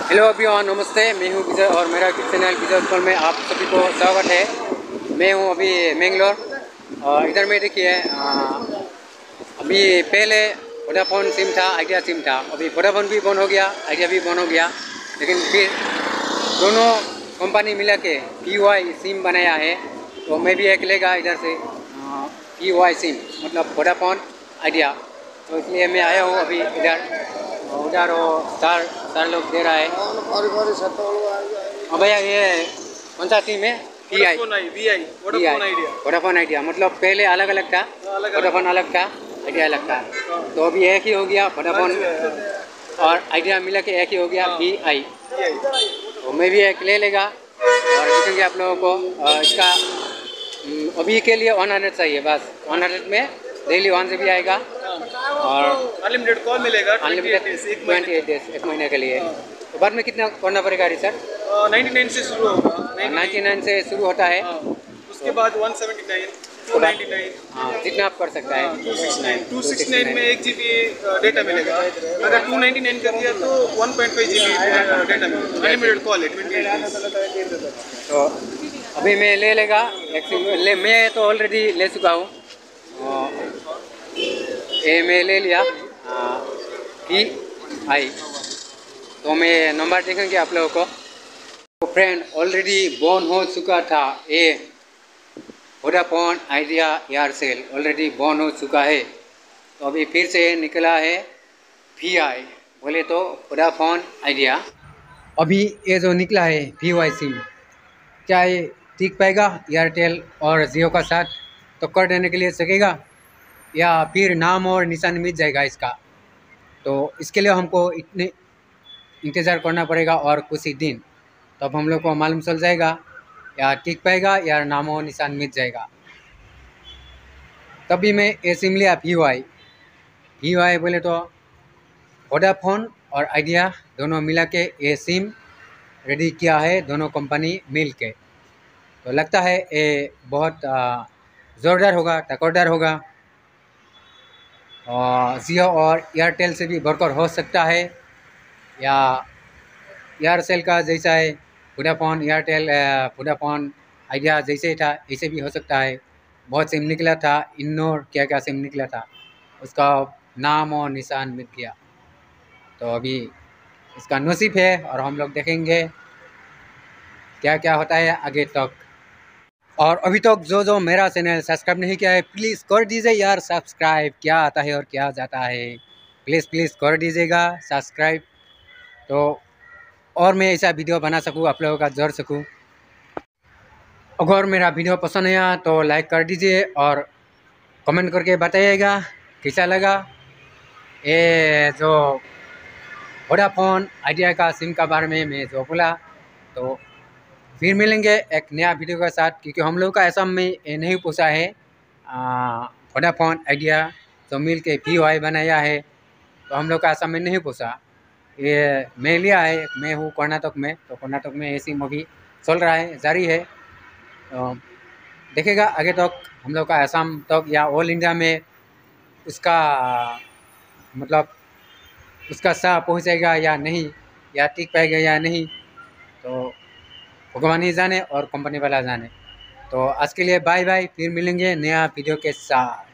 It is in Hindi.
हेलो अभी अभियान नमस्ते। मैं हूँ विजय और मेरा चैनल विजय स्कूल में आप सभी को स्वागत है। मैं हूँ अभी मैंगलोर। और इधर में देखिए अभी पहले वोडाफोन सिम था आइडिया सिम था। अभी वोडाफोन भी बंद हो गया आइडिया भी बंद हो गया। लेकिन फिर दोनों कंपनी मिला के पी वाई सिम बनाया है। तो मैं भी एक लेगा इधर से पी वाई सिम मतलब वोडाफोन आइडिया तो इसलिए मैं आया हूँ अभी इधर। उधर वो चार चार लोग दे रहा है भैया ये कौन सा सिम है वोडाफोन आइडिया मतलब पहले अलग अलग था वोडाफोन अलग था आइडिया अलग था तो अभी एक ही हो गया वोडाफोन और आइडिया मिला के एक ही हो गया पी आई तो मैं भी एक ले लेगा और देखेंगे आप लोगों को इसका अभी के लिए वन हंड्रेड चाहिए बस वन हंड्रेड में डेली वन जी बी आएगा. और अनलिमिटेड कॉल मिलेगा अनलिमिटेड ट्वेंटी एट डेज़ एक महीने के लिए। तो बाद में कितना करना पड़ेगा रिसर्च नाइन्टी नाइन से शुरू होगा। नाइन्टी नाइन से शुरू होता है। हाँ, उसके बाद one seventy nine two ninety nine जितना आप कर सकता है। Two six nine two six nine में एक जी बी डेटा मिलेगा। अगर टू नाइन्टी नाइन कर दिया तो one point five GB data data मिलेगा। अनलिमिटेड कॉल है ट्वेंटी तो अभी मैं ले लेगा ले मैं तो ऑलरेडी ले चुका हूँ। ये मैं ले लिया। पी आई तो मैं नंबर देखेंगे आप लोगों को? तो फ्रेंड ऑलरेडी बॉर्न हो चुका था। ये Vodafone Idea Aircel already born हो चुका है। तो अभी फिर से निकला है वी आई बोले तो वोडाफोन आइडिया अभी ये जो निकला है वी वाई सिम क्या ये टिक पाएगा एयरटेल और जियो का साथ? तो कर देने के लिए सकेगा या फिर नाम और निशान मिल जाएगा इसका। तो इसके लिए हमको इतने इंतज़ार करना पड़ेगा और कुछ ही दिन। तब तो हम लोग को मालूम चल जाएगा, या टिक पाएगा, या नाम और निशान मिल जाएगा। तभी मैं ये सिम लिया वी वाई वी वाई बोले तो वोडाफोन और आइडिया दोनों मिला के ये सिम रेडी किया है, दोनों कंपनी मिल के। तो लगता है ये बहुत ज़ोरदार होगा टकोरदार होगा। जियो और एयरटेल से भी बढ़कर हो सकता है, या एयरसेल का जैसा है वोडाफोन एयरटेल वोडाफोन आइडिया जैसे था, ऐसे भी हो सकता है। बहुत सिम निकला था इन्नोर क्या क्या सिम निकला था, उसका नाम और निशान मिल गया। तो अभी इसका नसीब है और हम लोग देखेंगे क्या क्या होता है आगे तक। और अभी तक तो जो जो मेरा चैनल सब्सक्राइब नहीं किया है प्लीज़ कर दीजिए यार सब्सक्राइब। क्या आता है और क्या जाता है? प्लीज़ प्लीज़ कर दीजिएगा सब्सक्राइब। तो और मैं ऐसा वीडियो बना सकूँ, आप लोगों का जोड़ सकूँ। अगर मेरा वीडियो पसंद आया तो लाइक कर दीजिए और कमेंट करके बताइएगा, कैसा लगा? ये जो वोडाफोन आइडिया का सिम का बारे में मैं जो बोला तो फिर मिलेंगे एक नया वीडियो के साथ, क्योंकि हम लोग का ऐसा में नहीं पूछा है। वोडाफोन आइडिया तो मिल के पी वाई बनाया है तो हम लोग का ऐसा में नहीं पूछा। ये मैं लिया है, मैं हूँ कर्नाटक में तो कर्नाटक में ऐसी मूवी चल रहा है, जारी है। तो देखेगा आगे तक तो हम लोग का असम तक तो या ऑल इंडिया में उसका मतलब उसका सा पहुँचेगा या नहीं, या टिक पाएगा या नहीं तो भगवान जाने और कंपनी वाला जाने। तो आज के लिए बाय बाय फिर मिलेंगे नया वीडियो के साथ।